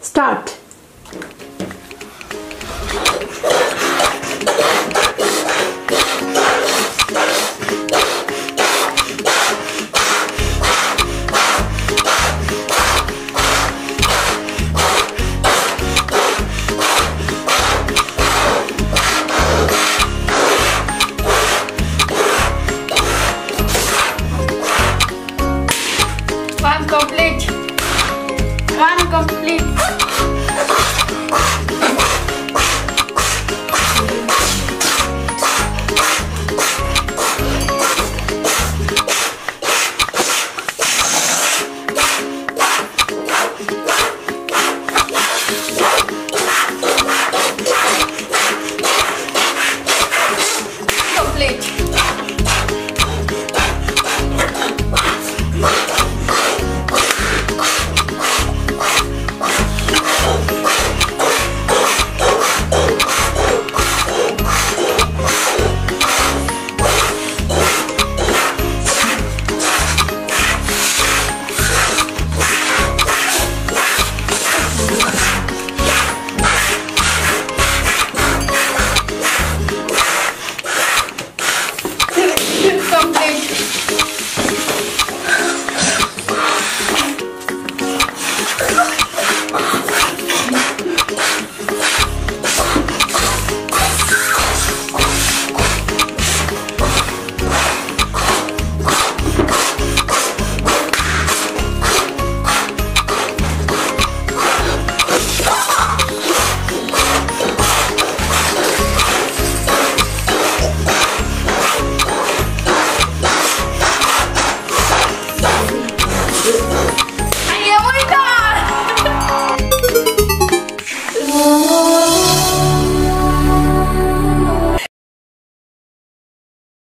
Start.